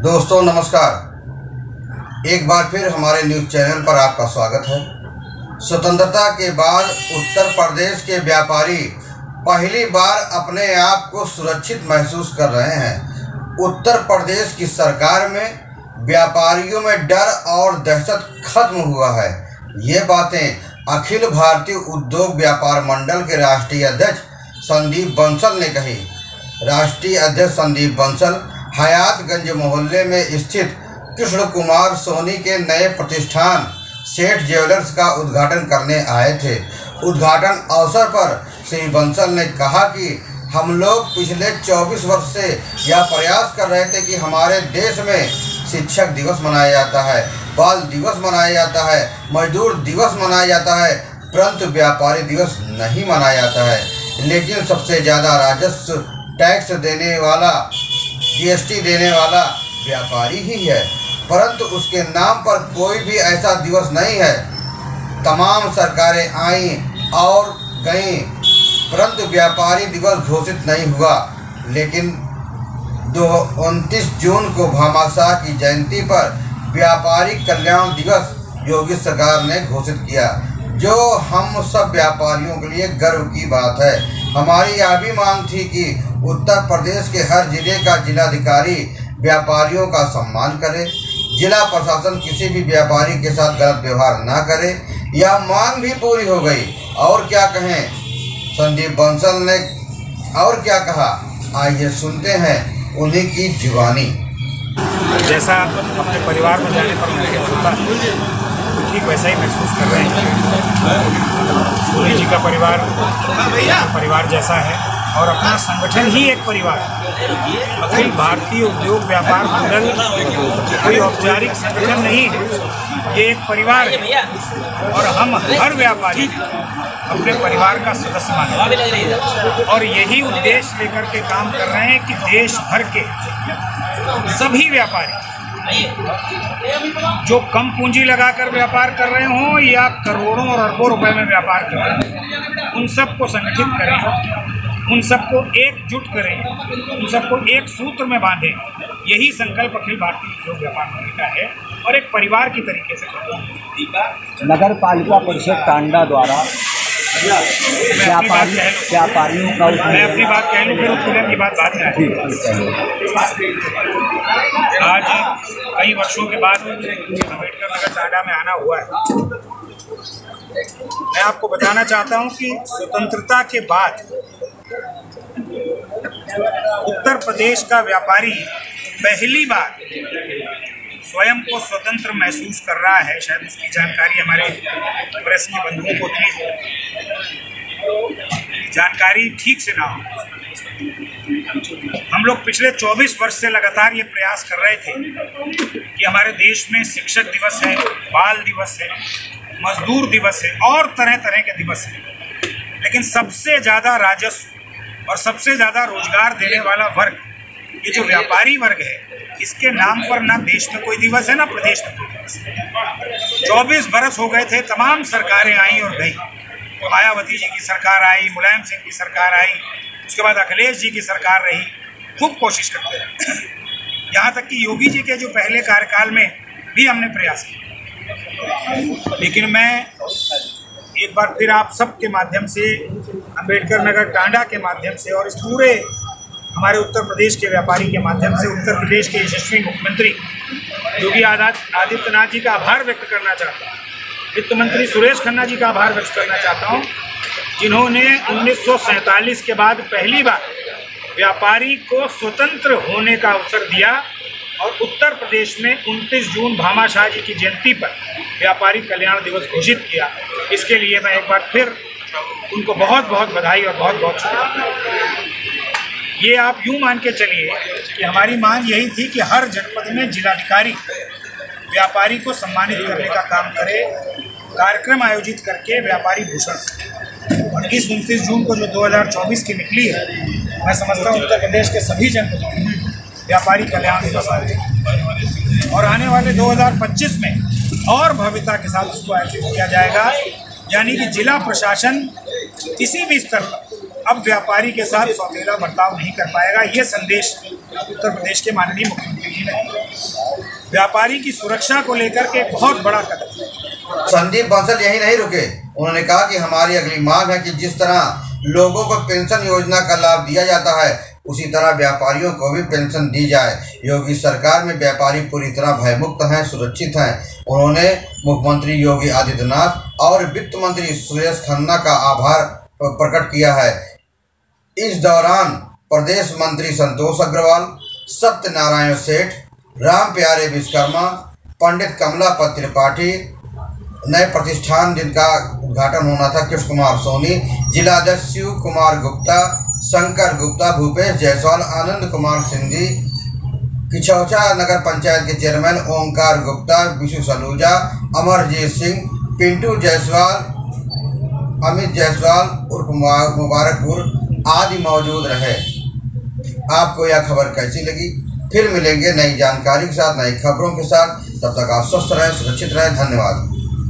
दोस्तों, नमस्कार। एक बार फिर हमारे न्यूज़ चैनल पर आपका स्वागत है। स्वतंत्रता के बाद उत्तर प्रदेश के व्यापारी पहली बार अपने आप को सुरक्षित महसूस कर रहे हैं। उत्तर प्रदेश की सरकार में व्यापारियों में डर और दहशत खत्म हुआ है। ये बातें अखिल भारतीय उद्योग व्यापार मंडल के राष्ट्रीय अध्यक्ष संदीप बंसल ने कही। राष्ट्रीय अध्यक्ष संदीप बंसल हयातगंज मोहल्ले में स्थित कृष्ण कुमार सोनी के नए प्रतिष्ठान, सेठ ज्वेलर्स का उद्घाटन करने आए थे। उद्घाटन अवसर पर श्री बंसल ने कहा कि हम लोग पिछले 24 वर्ष से यह प्रयास कर रहे थे कि हमारे देश में शिक्षक दिवस मनाया जाता है, बाल दिवस मनाया जाता है, मजदूर दिवस मनाया जाता है, परंतु व्यापारी दिवस नहीं मनाया जाता है। लेकिन सबसे ज़्यादा राजस्व टैक्स देने वाला जीएसटी देने वाला व्यापारी ही है, परंतु उसके नाम पर कोई भी ऐसा दिवस नहीं है। तमाम सरकारें आई और गईं, परंतु व्यापारी दिवस घोषित नहीं हुआ, लेकिन दो उनतीस जून को भामाशाह की जयंती पर व्यापारी कल्याण दिवस योगी सरकार ने घोषित किया, जो हम सब व्यापारियों के लिए गर्व की बात है। हमारी यह भी मांग थी कि उत्तर प्रदेश के हर ज़िले का जिलाधिकारी व्यापारियों का सम्मान करे। जिला प्रशासन किसी भी व्यापारी के साथ गलत व्यवहार न करे। यह मांग भी पूरी हो गई। और क्या कहें? संदीप बंसल ने और क्या कहा? आइए सुनते हैं उन्हीं की जीवानी जैसा अपने परिवार में जाने पर महसूस होता है ठीक वैसा ही महसूस कर रहे हैं। सूर्य जी का परिवार परिवार जैसा है। और अपना संगठन ही एक परिवार अखिल भारतीय उद्योग व्यापार मंडल कोई औपचारिक संगठन नहीं है। ये एक परिवार है। और हम हर व्यापारी अपने परिवार का सदस्य मानते और यही उद्देश्य लेकर के काम कर रहे हैं कि देश भर के सभी व्यापारी जो कम पूंजी लगाकर व्यापार कर रहे हों या करोड़ों और अरबों रुपए में व्यापार कर रहे हों, उन सबको संगठित करें। उन सबको एकजुट करें उन सबको एक सूत्र में बांधें। यही संकल्प अखिल भारतीय उद्योग व्यापार मंडल का है और एक परिवार की तरीके से नगर पालिका परिषद टांडा द्वारा व्यापारियों का मैं अपनी बात कह लूँ फिर उत्पीड़न की बात बात आती आज कई वर्षों के बाद अंबेडकर नगर टांडा में आना हुआ है। मैं आपको बताना चाहता हूँ कि स्वतंत्रता के बाद उत्तर प्रदेश का व्यापारी पहली बार स्वयं को स्वतंत्र महसूस कर रहा है। शायद उसकी जानकारी हमारे प्रेस के बंधुओं को उतनी जानकारी ठीक से ना हो। हम लोग पिछले 24 वर्ष से लगातार ये प्रयास कर रहे थे कि हमारे देश में शिक्षक दिवस है, बाल दिवस है, मजदूर दिवस है, और तरह तरह के दिवस हैं। लेकिन सबसे ज़्यादा राजस्व और सबसे ज़्यादा रोज़गार देने वाला वर्ग, ये जो व्यापारी वर्ग है, इसके नाम पर ना देश में कोई दिवस है, ना प्रदेश में कोई दिवस है। चौबीस बरस हो गए थे, तमाम सरकारें आई और गई। मायावती जी की सरकार आई, मुलायम सिंह की सरकार आई, उसके बाद अखिलेश जी की सरकार रही। खूब कोशिश करते रहे। यहाँ तक कि योगी जी के जो पहले कार्यकाल में भी हमने प्रयास किया लेकिन मैं एक बार फिर आप सबके माध्यम से, अंबेडकर नगर टांडा के माध्यम से और इस पूरे हमारे उत्तर प्रदेश के व्यापारी के माध्यम से उत्तर प्रदेश के यशस्वी मुख्यमंत्री योगी आदित्यनाथ जी का आभार व्यक्त करना चाहता हूँ। वित्त मंत्री सुरेश खन्ना जी का आभार व्यक्त करना चाहता हूँ, जिन्होंने उन्नीस सौ सैंतालीस के बाद पहली बार व्यापारी को स्वतंत्र होने का अवसर दिया और उत्तर प्रदेश में 29 जून भामाशाह जी की जयंती पर व्यापारी कल्याण दिवस घोषित किया। इसके लिए मैं एक बार फिर उनको बहुत बहुत बधाई और बहुत बहुत शुक्रिया। ये आप यूँ मान के चलिए कि हमारी मांग यही थी कि हर जनपद में जिलाधिकारी व्यापारी को सम्मानित करने का काम करे, कार्यक्रम आयोजित करके व्यापारी भूषण और इस उनतीस जून को जो 2024 की निकली है, मैं समझता हूँ उत्तर प्रदेश के सभी जनपदों में व्यापारी कल्याण दिवस और आने वाले 2025 में और भव्यता के साथ उसको आयोजित किया जाएगा। यानी कि जिला प्रशासन किसी भी स्तर पर अब व्यापारी के साथ सौतेला बर्ताव नहीं कर पाएगा। ये संदेश उत्तर प्रदेश के माननीय मुख्यमंत्री जी ने व्यापारी की सुरक्षा को लेकर के बहुत बड़ा कदम। संदीप बंसल यही नहीं रुके। उन्होंने कहा कि हमारी अगली मांग है कि जिस तरह लोगों को पेंशन योजना का लाभ दिया जाता है उसी तरह व्यापारियों को भी पेंशन दी जाए। योगी सरकार में व्यापारी पूरी तरह भयमुक्त हैं, सुरक्षित हैं। उन्होंने मुख्यमंत्री योगी आदित्यनाथ और वित्त मंत्री सुरेश खन्ना का आभार प्रकट किया है। इस दौरान प्रदेश मंत्री संतोष अग्रवाल, सत्यनारायण सेठ, राम प्यारे विश्वकर्मा, पंडित कमलापत त्रिपाठी, नए प्रतिष्ठान जिनका उद्घाटन होना था, कृष्ण कुमार सोनी, जिलाध्यक्ष शिव कुमार गुप्ता शंकर गुप्ता, भूपेश जायसवाल, आनंद कुमार सिंधी किछौचा नगर पंचायत के चेयरमैन ओंकार गुप्ता, विशु सलूजा, अमरजीत सिंह, पिंटू जायसवाल, अमित जायसवाल, उर्फ़ मुबारकपुर आदि मौजूद रहे। आपको यह खबर कैसी लगी? फिर मिलेंगे नई जानकारी के साथ, नई खबरों के साथ। तब तक आप स्वस्थ रहें, सुरक्षित रहें। धन्यवाद।